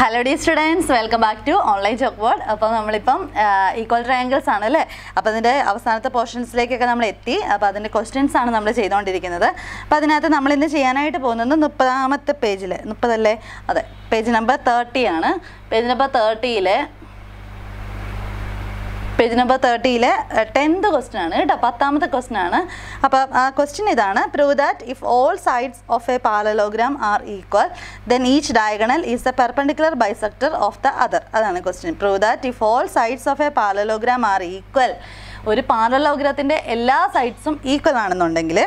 Hello the students welcome back to online chalk board അപ്പോൾ നമ്മളിപ്പം equal triangles ആണ് അല്ലേ? അപ്പോൾ അതിന്റെ അവസാനത്തെ പോർഷൻസിലേക്കൊക്കെ നമ്മൾ എത്തി. അപ്പോൾ അതിന്റെ ക്വസ്റ്റ്യൻസ് ആണ് നമ്മൾ ചെയ്തുകൊണ്ടിരിക്കുന്നത്. അപ്പോൾ അതിനകത്ത് നമ്മൾ ഇന്ന് ചെയ്യാനായിട്ട് പോകുന്നത് മുപ്പതാമത്തെ പേജിൽ മുപ്പതല്ലേ? അതെ. പേജ് നമ്പർ തേർട്ടി ആണ്. പേജ് നമ്പർ തേർട്ടിയിൽ പേജ് നമ്പർ തേർട്ടിയിലെ ടെൻത്ത് ക്വസ്റ്റ്യൻ ആണ് കേട്ടോ പത്താമത്തെ ക്വസ്റ്റ്യൻ ആണ്. അപ്പോൾ ആ ക്വസ്റ്റ്യൻ ഇതാണ് prove that if all sides of a parallelogram are equal then each diagonal is a perpendicular bisector of the other അതാണ് question prove that if all sides of a parallelogram are equal ഒരു പാലലോഗ്രാത്തിന്റെ എല്ലാ സൈഡ്സും equal ആണെന്നുണ്ടെങ്കിൽ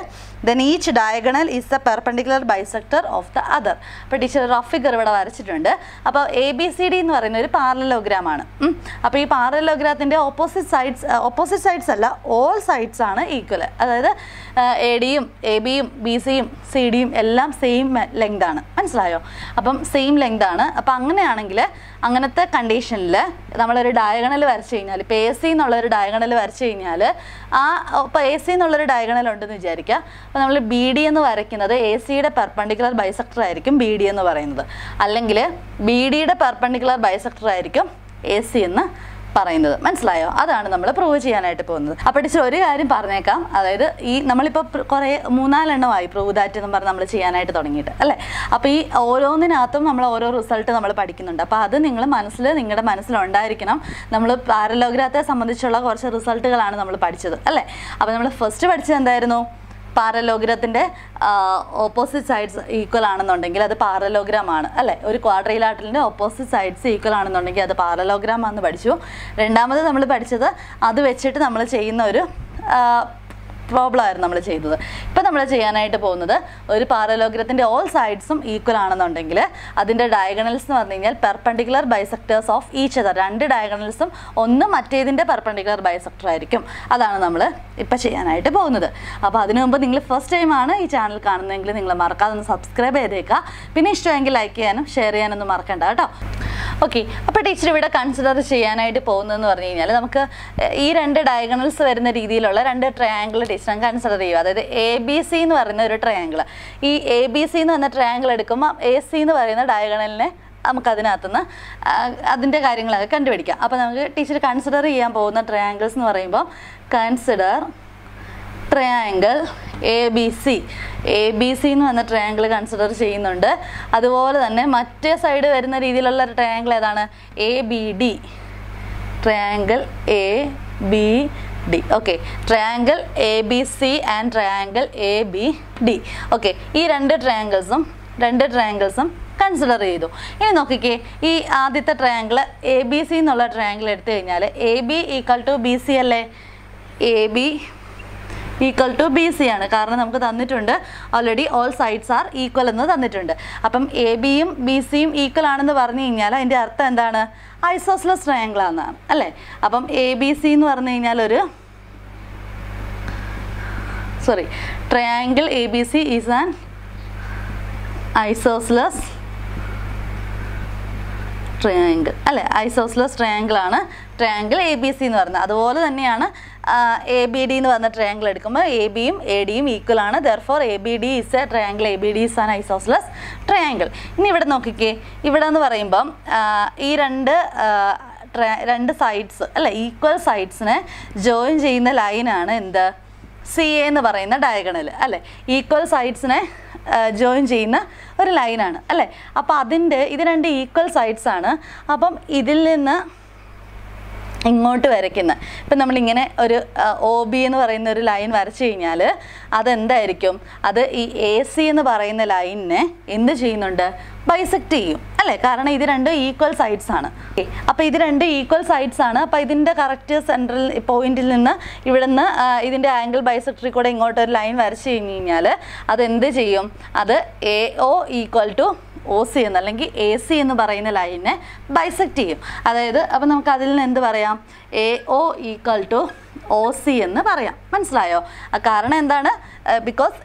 then each diagonal is the perpendicular bisector of the other അപ്പോൾ teacher rough figure ഇവിടെ വരച്ചിട്ടുണ്ട്. അപ്പോൾ എ ബി സി ഡി എന്ന് പറയുന്ന ഒരു പാരലോഗ്രാമാണ്. അപ്പോൾ ഈ പാരലോഗ്രാത്തിന്റെ ഓപ്പോസിറ്റ് സൈഡ്സ് ഓപ്പോസിറ്റ് സൈഡ്സ് അല്ല ഓൾ സൈഡ്സ് ആണ് ഈക്വൽ അതായത് എ ഡിയും എ ബിയും ബി സിയും സി ഡിയും എല്ലാം സെയിം ലെങ്ത് ആണ്. മനസ്സിലായോ? അപ്പം സെയിം ലെങ്ത് ആണ്. അപ്പം അങ്ങനെയാണെങ്കിൽ അങ്ങനത്തെ കണ്ടീഷനിൽ നമ്മളൊരു ഡയഗണൽ വരച്ച് കഴിഞ്ഞാൽ ഇപ്പോൾ എ സി എന്നുള്ളൊരു ഡയഗണൽ വരച്ച് കഴിഞ്ഞാൽ ആ ഇപ്പോൾ എ സി എന്നുള്ളൊരു ഡയഗണൽ ഉണ്ടെന്ന് വിചാരിക്കുക. അപ്പോൾ നമ്മൾ ബി ഡി എന്ന് വരയ്ക്കുന്നത് എ സിയുടെ പെർപ്പണ്ടിക്കുലർ ബൈസെക്ടർ ആയിരിക്കും ബി ഡി എന്ന് പറയുന്നത്. അല്ലെങ്കിൽ ബി ഡിയുടെ പെർപ്പണ്ടിക്കുലർ ബൈസെക്ടർ ആയിരിക്കും എ സി എന്ന് പറയുന്നത്. മനസ്സിലായോ? അതാണ് നമ്മൾ പ്രൂവ് ചെയ്യാനായിട്ട് പോകുന്നത്. അപ്പോൾ ടീച്ചർ ഒരു കാര്യം പറഞ്ഞേക്കാം. അതായത് ഈ നമ്മളിപ്പോൾ കുറേ മൂന്നാലെണ്ണമായി പ്രൂവ് ദാറ്റ് എന്ന് പറഞ്ഞ് നമ്മൾ ചെയ്യാനായിട്ട് തുടങ്ങിയിട്ട് അല്ലേ? അപ്പോൾ ഈ ഓരോന്നിനകത്തും നമ്മൾ ഓരോ റിസൾട്ട് നമ്മൾ പഠിക്കുന്നുണ്ട്. അപ്പോൾ അത് നിങ്ങൾ മനസ്സിൽ നിങ്ങളുടെ മനസ്സിലുണ്ടായിരിക്കണം. നമ്മൾ പാരലോഗ്രാത്തെ സംബന്ധിച്ചുള്ള കുറച്ച് റിസൾട്ടുകളാണ് നമ്മൾ പഠിച്ചത് അല്ലേ? അപ്പോൾ നമ്മൾ ഫസ്റ്റ് പഠിച്ചത് എന്തായിരുന്നു? പാരലോഗ്രത്തിന്റെ ഓപ്പോസിറ്റ് സൈഡ്സ് ഈക്വൽ ആണെന്നുണ്ടെങ്കിൽ അത് പാരലോഗ്രാം ആണ് അല്ലേ? ഒരു ക്വാഡ്രിലാറ്ററിന്റെ ഓപ്പോസിറ്റ് സൈഡ്സ് ഈക്വൽ ആണെന്നുണ്ടെങ്കിൽ അത് പാരലോഗ്രാം ആണെന്ന് പഠിച്ചു. രണ്ടാമത് നമ്മൾ പഠിച്ചത് അത് വെച്ചിട്ട് നമ്മൾ ചെയ്യുന്ന ഒരു പ്രോബ്ലം ആയിരുന്നു നമ്മൾ ചെയ്തത്. ഇപ്പം നമ്മൾ ചെയ്യാനായിട്ട് പോകുന്നത് ഒരു പാരലോഗ്രത്തിന്റെ ഓൾ സൈഡ്സും ഈക്വൽ ആണെന്നുണ്ടെങ്കിൽ അതിന്റെ ഡയഗണൽസ് എന്ന് പറഞ്ഞു കഴിഞ്ഞാൽ perpendicular bisectors of each other രണ്ട് ഡയഗണൽസും ഒന്ന് മറ്റേതിന്റെ പെർപെൻഡിക്കുലർ ബൈസെക്ടർ ആയിരിക്കും. അതാണ് നമ്മൾ ഇപ്പം ചെയ്യാനായിട്ട് പോകുന്നത്. അപ്പോൾ അതിനു മുമ്പ് നിങ്ങൾ ഫസ്റ്റ് ടൈമാണ് ഈ ചാനൽ കാണുന്നതെങ്കിൽ നിങ്ങൾ മറക്കാതെ ഒന്ന് സബ്സ്ക്രൈബ് ചെയ്തേക്കുക. പിന്നെ ഇഷ്ടമെങ്കിൽ ലൈക്ക് ചെയ്യാനും ഷെയർ ചെയ്യാനൊന്നും മറക്കണ്ട കേട്ടോ. ഓക്കെ അപ്പോൾ ടീച്ചർ ഇവിടെ കൺസിഡർ ചെയ്യാനായിട്ട് പോകുന്നതെന്ന് പറഞ്ഞു കഴിഞ്ഞാൽ നമുക്ക് ഈ രണ്ട് ഡയഗണൽസ് വരുന്ന രീതിയിലുള്ള രണ്ട് ട്രയാങ്കിൾ ടീച്ചർ കൺസിഡർ ചെയ്യുക. അതായത് എ ബി സി എന്ന് പറയുന്ന ഒരു ട്രയാങ്കിൾ ഈ എ ബി സി എന്ന് പറഞ്ഞ ട്രയാങ്കിൾ എടുക്കുമ്പോൾ എ സി എന്ന് പറയുന്ന ഡയഗണലിനെ നമുക്ക് അതിനകത്തുനിന്ന് അതിന്റെ കാര്യങ്ങളൊക്കെ കണ്ടുപിടിക്കാം. അപ്പോൾ നമുക്ക് ടീച്ചർ കൺസിഡർ ചെയ്യാൻ പോകുന്ന ട്രയാങ്കിൾസ് എന്ന് പറയുമ്പോൾ consider triangle A B C A B C എന്ന് പറഞ്ഞ ട്രയാങ്കിൾ കൺസിഡർ ചെയ്യുന്നുണ്ട്. അതുപോലെ തന്നെ മറ്റേ സൈഡ് വരുന്ന രീതിയിലുള്ള ട്രയാങ്കിൾ ഏതാണ്? A B D triangle A B D okay triangle A B C and triangle A B D okay ഈ രണ്ട് ട്രയാങ്കിൾസും രണ്ട് ട്രയാങ്കിൾസും കൺസിഡർ ചെയ്തു. ഇനി നോക്കിക്കേ ഈ ആദ്യത്തെ ട്രയാങ്കിൾ എ ബി സി എന്നുള്ള ട്രയാങ്കിൾ എടുത്തു കഴിഞ്ഞാൽ A B equal to B C അല്ലേ? A B equal to B C ആണ്. കാരണം നമുക്ക് തന്നിട്ടുണ്ട് already all sides are equal എന്ന് തന്നിട്ടുണ്ട്. അപ്പം എ ബിയും ബി സിയും ഈക്വൽ ആണെന്ന് പറഞ്ഞു കഴിഞ്ഞാൽ അതിന്റെ അർത്ഥം എന്താണ്? ഐസോസ്ലസ് ട്രയാങ്കിൾ ആണെന്നാണ് അല്ലേ? അപ്പം എ ബി സി എന്ന് പറഞ്ഞു കഴിഞ്ഞാൽ ഒരു sorry triangle A B C is an isosceles triangle അല്ലേ? ഐസോസ്ലസ് ട്രയാങ്കിൾ ആണ് ട്രയാങ്കിൾ എ ബി സി എന്ന് പറയുന്നത്. അതുപോലെ തന്നെയാണ് എ ബി ഡി എന്ന് പറഞ്ഞ ട്രയാങ്കിൾ എടുക്കുമ്പോൾ എ ബിയും എ ഡിയും ഈക്വൽ ആണ്. Therefore A B D is a triangle A B D is an isosceles triangle ഇനി ഇവിടെ നോക്കിക്കേ. ഇവിടെ എന്ന് പറയുമ്പം ഈ രണ്ട് രണ്ട് സൈഡ്സ് അല്ല ഈക്വൽ സൈഡ്സിനെ ജോയിൻ ചെയ്യുന്ന ലൈനാണ് എന്ത്? സി എ എന്ന് പറയുന്ന ഡയഗണൽ അല്ലേ? ഈക്വൽ സൈഡ്സിനെ ജോയിൻ ചെയ്യുന്ന ഒരു ലൈനാണ് അല്ലേ? അപ്പോൾ അതിന്റെ ഇത് രണ്ട് ഈക്വൽ സൈഡ്സാണ് അപ്പം ഇതിൽ നിന്ന് ഇങ്ങോട്ട് വരയ്ക്കുന്ന. ഇപ്പം നമ്മളിങ്ങനെ ഒരു ഒ ബി എന്ന് പറയുന്ന ഒരു ലൈൻ വരച്ചു കഴിഞ്ഞാൽ അതെന്തായിരിക്കും? അത് ഈ എ സി എന്ന് പറയുന്ന ലൈനിനെ എന്ത് ചെയ്യുന്നുണ്ട്? ബൈസെക്റ്റ് ചെയ്യും. അല്ലേ? കാരണം ഇത് രണ്ടും ഈക്വൽ സൈഡ്സ് ആണ്. ഓക്കെ അപ്പോൾ ഇത് രണ്ട് ഈക്വൽ സൈഡ്സ് ആണ്. അപ്പോൾ ഇതിന്റെ കറക്റ്റ് സെൻട്രൽ പോയിന്റിൽ നിന്ന് ഇവിടെ നിന്ന് ഇതിന്റെ ആംഗിൾ ബൈസെക്ട്രി കൂടെ ഇങ്ങോട്ട് ഒരു ലൈൻ വരച്ചു കഴിഞ്ഞ് കഴിഞ്ഞാൽ അതെന്ത് ചെയ്യും? അത് A O equal to O C എന്ന് അല്ലെങ്കിൽ എ സി എന്ന് പറയുന്ന ലൈനെ ബൈസെക്റ്റ് ചെയ്യും. അതായത് അപ്പം നമുക്ക് അതിൽ നിന്ന് എന്ത് പറയാം? A O equal to O C എന്ന് പറയാം. മനസ്സിലായോ? കാരണം എന്താണ്? Because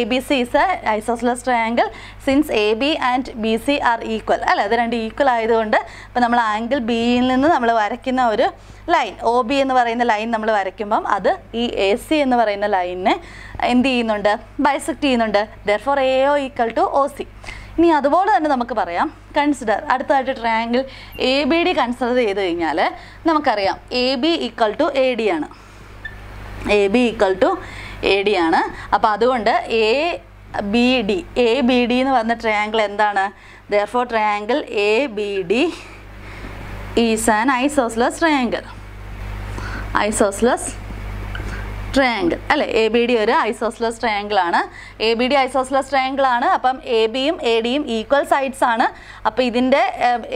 A B C is a isosceles triangle since A B and B C are equal അല്ലേ? അത് രണ്ട് ഈക്വൽ ആയതുകൊണ്ട് ഇപ്പം നമ്മൾ ആംഗിൾ ബിയിൽ നിന്ന് നമ്മൾ വരയ്ക്കുന്ന ഒരു ലൈൻ ഒ ബി എന്ന് പറയുന്ന ലൈൻ നമ്മൾ വരയ്ക്കുമ്പം അത് ഈ എ സി എന്ന് പറയുന്ന ലൈനിനെ എന്ത് ചെയ്യുന്നുണ്ട്? ബൈസെക്റ്റ് ചെയ്യുന്നുണ്ട്. Therefore A O equal to O C ഇനി അതുപോലെ തന്നെ നമുക്ക് പറയാം. കൺസിഡർ അടുത്തതായിട്ട് triangle A B D consider ചെയ്ത് കഴിഞ്ഞാൽ നമുക്കറിയാം A B equal to A D ആണ്. A B equal to A D ആണ്. അപ്പോൾ അതുകൊണ്ട് A B D A B D എന്ന് പറഞ്ഞ ട്രയാങ്കിൾ എന്താണ്? Therefore triangle A B D is an isosceles triangle isosceles triangle അല്ലേ? എ ബി ഡി ഒരു isosceles triangle ആണ്. A B D isosceles triangle ആണ്. അപ്പം എ ബിയും എ ഡിയും ഈക്വൽ സൈഡ്സ് ആണ്. അപ്പോൾ ഇതിന്റെ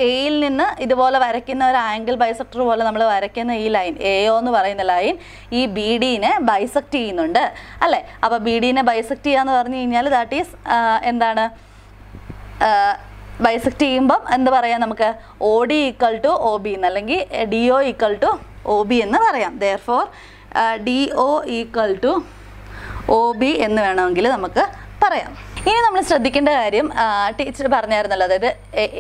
എയിൽ നിന്ന് ഇതുപോലെ വരയ്ക്കുന്ന ഒരു ആംഗിൾ ബൈസെക്ടർ പോലെ നമ്മൾ വരയ്ക്കുന്ന ഈ ലൈൻ എ ഒ എന്ന് പറയുന്ന ലൈൻ ഈ ബി ഡിനെ ബൈസെക്ട് ചെയ്യുന്നുണ്ട്. അല്ലേ? അപ്പോൾ ബി ഡിനെ ബൈസെക്ട് ചെയ്യാന്ന് പറഞ്ഞു കഴിഞ്ഞാൽ ദാറ്റ് ഈസ് എന്താണ്? ബൈസെക്ട് ചെയ്യുമ്പം എന്ത് പറയാം നമുക്ക്? O D equal to O B എന്ന് അല്ലെങ്കിൽ D O equal to O B എന്ന് പറയാം. Therefore D O equal to O B എന്ന് വേണമെങ്കിൽ നമുക്ക് പറയാം. ഇനി നമ്മൾ ശ്രദ്ധിക്കേണ്ട കാര്യം ടീച്ചർ പറഞ്ഞായിരുന്നല്ലോ അതായത്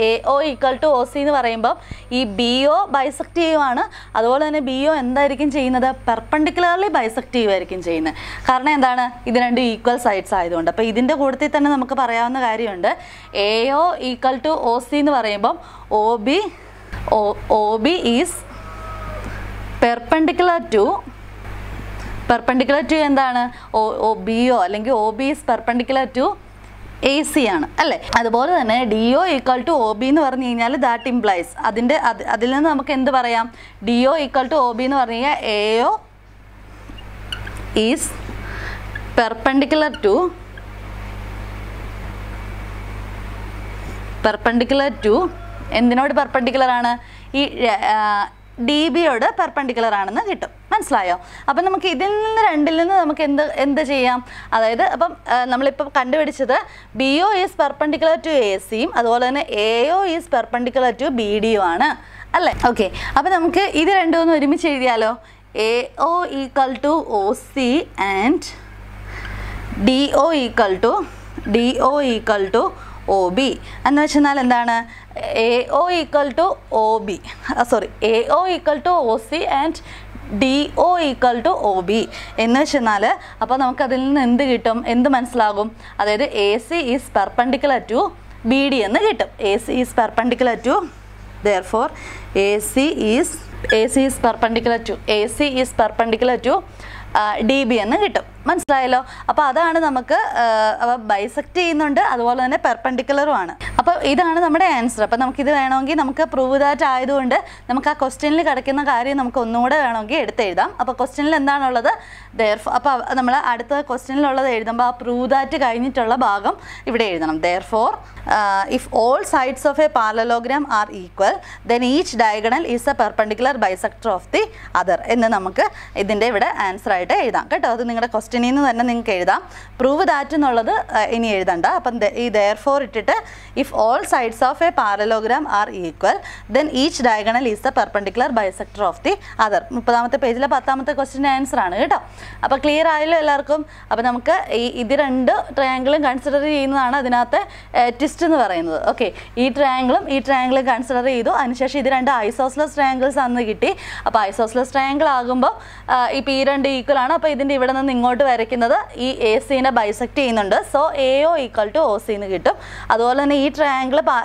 A O equal to O C എന്ന് പറയുമ്പോൾ ഈ ബി ഒ ബൈസെക്ട് ചെയ്യുവാണ് അതുപോലെ തന്നെ ബി ഒ എന്തായിരിക്കും ചെയ്യുന്നത്? പെർപ്പണ്ടിക്കുലർലി ബൈസെക്ട് ചെയ്യുമായിരിക്കും ചെയ്യുന്നത്. കാരണം എന്താണ്? ഇത് രണ്ട് ഈക്വൽ സൈഡ്സ് ആയതുകൊണ്ട്. അപ്പോൾ ഇതിന്റെ കൂട്ടത്തിൽ തന്നെ നമുക്ക് പറയാവുന്ന കാര്യമുണ്ട്. A O equal to O C എന്ന് പറയുമ്പം O B O B is perpendicular to perpendicular to എന്താണ്? ഒ ഒ അല്ലെങ്കിൽ O B is perpendicular to A C ആണ് അല്ലേ? അതുപോലെ തന്നെ D O equal to O B എന്ന് പറഞ്ഞു കഴിഞ്ഞാൽ ദാറ്റ് ഇംപ്ലൈസ് അതിന്റെ അത് അതിൽ നിന്ന് നമുക്ക് എന്ത് പറയാം? D O equal to O B എന്ന് പറഞ്ഞു കഴിഞ്ഞാൽ A O is perpendicular to perpendicular to എന്തിനോട് perpendicular ആണ്? ഈ ഡി ബിയോട് പെർപ്പണ്ടിക്കുലർ ആണെന്ന് കിട്ടും. മനസ്സിലായോ? അപ്പം നമുക്ക് ഇതിൽ നിന്ന് രണ്ടിൽ നിന്ന് നമുക്ക് എന്ത് എന്ത് ചെയ്യാം? അതായത് അപ്പം നമ്മളിപ്പോൾ കണ്ടുപിടിച്ചത് B O is perpendicular to A സിയും അതുപോലെ തന്നെ A O is perpendicular to B D O ആണ്. അല്ലേ? ഓക്കെ അപ്പം നമുക്ക് ഇത് രണ്ടും ഒന്ന് ഒരുമിച്ച് എഴുതിയാലോ? A O equal to O C and D O equal to D O equal to O B എന്ന് വെച്ചെന്നാൽ എന്താണ്? A O equal to O B sorry A O equal to O C and D O equal to O B എന്ന് വെച്ചെന്നാൽ അപ്പോൾ നമുക്കതിൽ നിന്ന് എന്ത് കിട്ടും? എന്ത് മനസ്സിലാകും? അതായത് A C is perpendicular to B D എന്ന് കിട്ടും. A C is perpendicular to therefore A C is A C is perpendicular to A C is perpendicular to D B എന്ന് കിട്ടും. മനസ്സിലായല്ലോ? അപ്പോൾ അതാണ് നമുക്ക് ബൈസെക്റ്റ് ചെയ്യുന്നുണ്ട്. അതുപോലെ തന്നെ പെർപ്പണ്ടിക്കുലറും ആണ്. അപ്പോൾ ഇതാണ് നമ്മുടെ ആൻസർ അപ്പോൾ നമുക്കിത് വേണമെങ്കിൽ നമുക്ക് പ്രൂവ് ദാറ്റ് ആയതുകൊണ്ട് നമുക്ക് ആ ക്വസ്റ്റ്യനിൽ കിടക്കുന്ന കാര്യം നമുക്ക് ഒന്നുകൂടെ വേണമെങ്കിൽ എടുത്തെഴുതാം. അപ്പോൾ ക്വസ്റ്റ്യനിൽ എന്താണുള്ളത്? ദെയർ അപ്പോൾ നമ്മൾ അടുത്ത ക്വസ്റ്റ്യനിലുള്ളത് എഴുതുമ്പോൾ ആ പ്രൂവ് ദാറ്റ് കഴിഞ്ഞിട്ടുള്ള ഭാഗം ഇവിടെ എഴുതണം. Therefore if all sides of a parallelogram are equal then each diagonal is a perpendicular bisector of the other എന്ന് നമുക്ക് ഇതിന്റെ ഇവിടെ ആൻസർ ആയിട്ട് എഴുതാം. കേട്ടോ? അത് നിങ്ങളുടെ ക്വസ്റ്റ്യനിൽ നിന്ന് തന്നെ നിങ്ങൾക്ക് എഴുതാം. പ്രൂവ് ദാറ്റ് എന്നുള്ളത് ഇനി എഴുതണ്ട. അപ്പം ഈ ദയർ ഫോർ ഇട്ടിട്ട് if all sides of a parallelogram are equal then each diagonal is the perpendicular bisector of the other മുപ്പതാമത്തെ പേജിലെ പത്താമത്തെ ക്വസ്റ്റിന്റെ ആൻസർ ആണ് കേട്ടോ. അപ്പോൾ ക്ലിയർ ആയല്ലോ എല്ലാവർക്കും? അപ്പോൾ നമുക്ക് ഈ ഇത് രണ്ട് ട്രയാങ്കിളും കൺസിഡർ ചെയ്യുന്നതാണ് അതിനകത്ത് ട്വിസ്റ്റ് എന്ന് പറയുന്നത്. ഓക്കെ ഈ ട്രയാങ്കിളും ഈ ട്രയാങ്കിളും കൺസിഡർ ചെയ്തു. അതിനുശേഷം ഇത് രണ്ട് ഐസോസ്ലസ് ട്രയാങ്കിൾസ് അന്ന് കിട്ടി. അപ്പോൾ ഐസോസ്ലസ് ട്രയാങ്കിൾ ആകുമ്പോൾ ഈ രണ്ട് ഈക്വൽ ആണ്. അപ്പോൾ ഇതിന്റെ ഇവിടെ നിന്ന് ഇങ്ങോട്ട് വരയ്ക്കുന്നത് ഈ എ സീനെ ബൈസെക്ട് ചെയ്യുന്നുണ്ട്. So A O equal to O C എന്ന് കിട്ടും. അതുപോലെ തന്നെ ഈ ട്രയാങ്കിൾ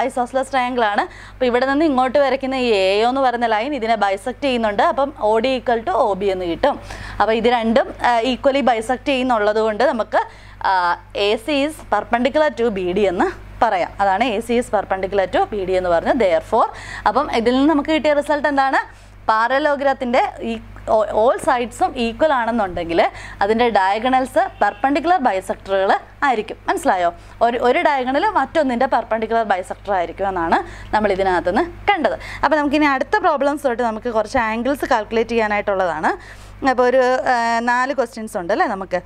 ഐസോസ്ലസ് ട്രയാങ്കിൾ ആണ്. അപ്പോൾ ഇവിടെ നിന്ന് ഇങ്ങോട്ട് വരയ്ക്കുന്ന ഈ എ എന്ന് പറയുന്ന ലൈൻ ഇതിനെ ബൈസെക്ട് ചെയ്യുന്നുണ്ട്. അപ്പം O D equal to O B എന്ന് കിട്ടും. അപ്പോൾ ഇത് രണ്ടും ഈക്വലി ബൈസെക്ട് ചെയ്യുന്നുള്ളത് കൊണ്ട് നമുക്ക് A C is perpendicular to B D എന്ന് പറയാം. അതാണ് A C is perpendicular to B D എന്ന് പറഞ്ഞ്. ദെയർ ഫോർ അപ്പം ഇതിൽ നിന്ന് നമുക്ക് കിട്ടിയ റിസൾട്ട് എന്താണ്? പാരലോഗ്രത്തിന്റെ ഈ ഓൾ സൈഡ്സും ഈക്വൽ ആണെന്നുണ്ടെങ്കിൽ അതിന്റെ ഡയഗണൽസ് പെർപ്പണ്ടിക്കുലർ ബൈസെക്ടറുകൾ ആയിരിക്കും. മനസ്സിലായോ? ഒരു ഒരു ഡയഗണൽ മറ്റൊന്നിന്റെ പെർപ്പണ്ടിക്കുലർ ബൈസെക്ടർ ആയിരിക്കും എന്നാണ് നമ്മൾ ഇതിനകത്ത് നിന്ന് കണ്ടത്. അപ്പോൾ നമുക്കിനി അടുത്ത പ്രോബ്ലംസ് തൊട്ട് നമുക്ക് കുറച്ച് ആംഗിൾസ് കാൽക്കുലേറ്റ് ചെയ്യാനായിട്ടുള്ളതാണ്. അപ്പോൾ ഒരു നാല് ക്വസ്റ്റ്യൻസ് ഉണ്ട് അല്ലേ നമുക്ക്?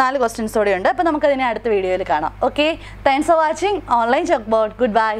നാല് ക്വസ്റ്റ്യൻസ് കൂടെ ഉണ്ട്. അപ്പോൾ നമുക്കതിനെ അടുത്ത വീഡിയോയിൽ കാണാം. Okay thanks for watching online chalk board good bye